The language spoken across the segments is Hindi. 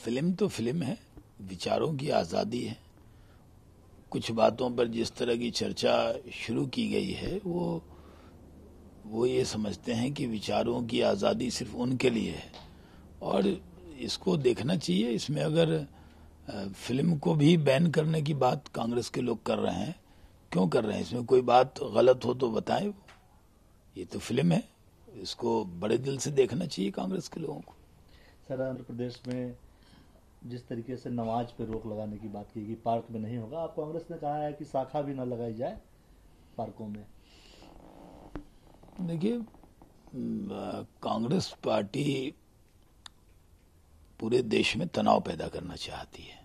फ़िल्म तो फ़िल्म है, विचारों की आज़ादी है। कुछ बातों पर जिस तरह की चर्चा शुरू की गई है, वो वो ये समझते हैं कि विचारों की आज़ादी सिर्फ़ उनके लिए है। और इसको देखना चाहिए, इसमें अगर फ़िल्म को भी बैन करने की बात कांग्रेस के लोग कर रहे हैं, क्यों कर रहे हैं? इसमें कोई बात गलत हो तो बताएँ ये तो फ़िल्म है, इसको बड़े दिल से देखना चाहिए कांग्रेस के लोगों को। सर, आंध्र प्रदेश में जिस तरीके से नमाज़ पे रोक लगाने की बात की गई पार्क में नहीं होगा, आप कांग्रेस ने कहा है कि शाखा भी न लगाई जाए पार्कों में। देखिए कांग्रेस पार्टी पूरे देश में तनाव पैदा करना चाहती है।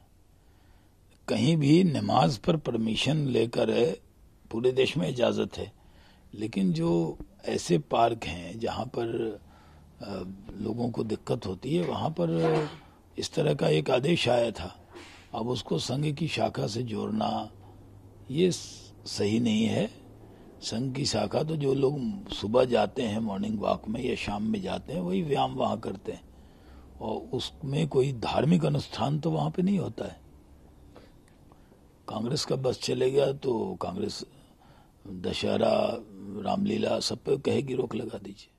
कहीं भी नमाज़ पर परमिशन लेकर पूरे देश में इजाज़त है। लेकिन जो ऐसे पार्क हैं जहाँ पर लोगों को दिक्कत होती है, वहाँ पर इस तरह का एक आदेश आया था। अब उसको संघ की शाखा से जोड़ना, ये सही नहीं है। संघ की शाखा तो जो लोग सुबह जाते हैं मॉर्निंग वॉक में या शाम में जाते हैं, वही व्यायाम वहाँ करते हैं। और उसमें कोई धार्मिक अनुष्ठान तो वहाँ पे नहीं होता है। कांग्रेस का बस चले गया तो कांग्रेस, दशहरा, रामलीला सब पे कहेगी रोक लगा दीजिए।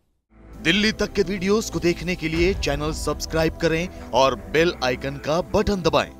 दिल्ली तक के वीडियोस को देखने के लिए चैनल सब्सक्राइब करें और बेल आइकन का बटन दबाएँ।